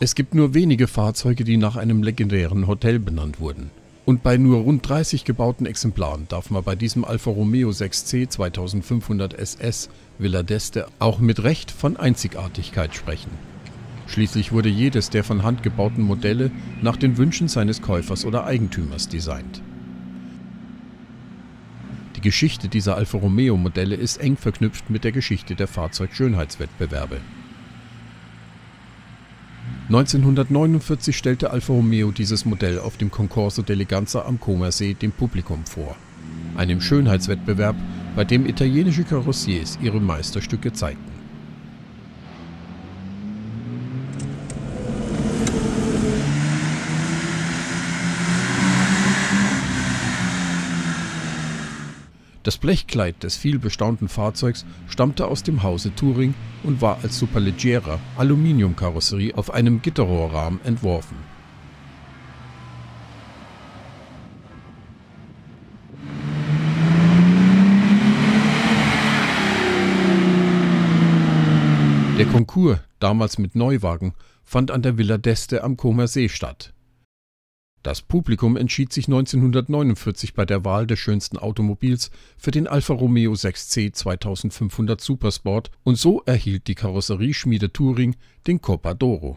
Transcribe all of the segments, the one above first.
Es gibt nur wenige Fahrzeuge, die nach einem legendären Hotel benannt wurden. Und bei nur rund 30 gebauten Exemplaren darf man bei diesem Alfa Romeo 6C 2500 SS Villa d'Este auch mit Recht von Einzigartigkeit sprechen. Schließlich wurde jedes der von Hand gebauten Modelle nach den Wünschen seines Käufers oder Eigentümers designt. Die Geschichte dieser Alfa Romeo Modelle ist eng verknüpft mit der Geschichte der Fahrzeugschönheitswettbewerbe. 1949 stellte Alfa Romeo dieses Modell auf dem Concorso d'Eleganza am Comersee dem Publikum vor, einem Schönheitswettbewerb, bei dem italienische Karossiers ihre Meisterstücke zeigten. Das Blechkleid des vielbestaunten Fahrzeugs stammte aus dem Hause Touring und war als Superleggera Aluminiumkarosserie auf einem Gitterrohrrahmen entworfen. Der Konkurs, damals mit Neuwagen, fand an der Villa d'Este am Comer See statt das Publikum entschied sich 1949 bei der Wahl des schönsten Automobils für den Alfa Romeo 6C 2500 Supersport und so erhielt die Karosserieschmiede Touring den Coppa d'Oro.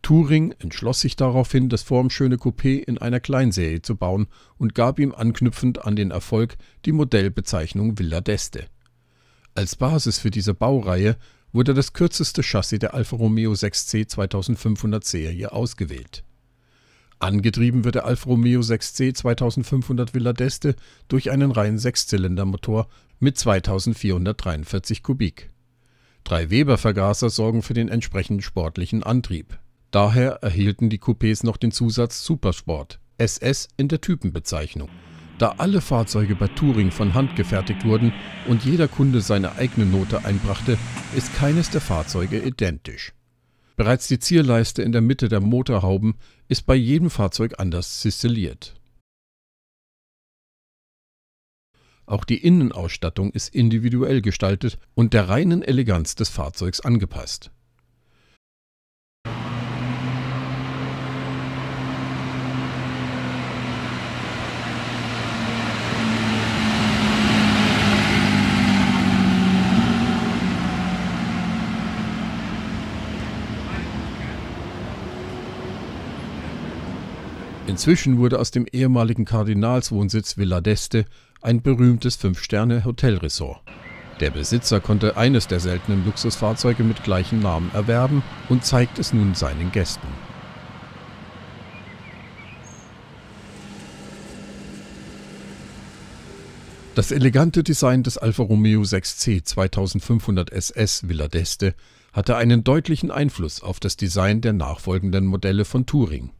Touring entschloss sich daraufhin, das formschöne Coupé in einer Kleinserie zu bauen und gab ihm anknüpfend an den Erfolg die Modellbezeichnung Villa d'Este. Als Basis für diese Baureihe wurde das kürzeste Chassis der Alfa Romeo 6C 2500 Serie ausgewählt Angetrieben wird der Alfa Romeo 6C 2500 Villa d'Este durch einen reinen Sechszylindermotor mit 2443 Kubik. Drei Weber-Vergaser sorgen für den entsprechend sportlichen Antrieb. Daher erhielten die Coupés noch den Zusatz Supersport SS in der Typenbezeichnung. Da alle Fahrzeuge bei Touring von Hand gefertigt wurden und jeder Kunde seine eigene Note einbrachte, ist keines der Fahrzeuge identisch Bereits die Zierleiste in der Mitte der Motorhauben ist bei jedem Fahrzeug anders ziselliert. Auch die Innenausstattung ist individuell gestaltet und der reinen Eleganz des Fahrzeugs angepasst Inzwischen wurde aus dem ehemaligen Kardinalswohnsitz Villa d'Este ein berühmtes Fünf-Sterne-Hotelressort. Der Besitzer konnte eines der seltenen Luxusfahrzeuge mit gleichem Namen erwerben und zeigt es nun seinen Gästen. Das elegante Design des Alfa Romeo 6C 2500 SS Villa d'Este hatte einen deutlichen Einfluss auf das Design der nachfolgenden Modelle von Touring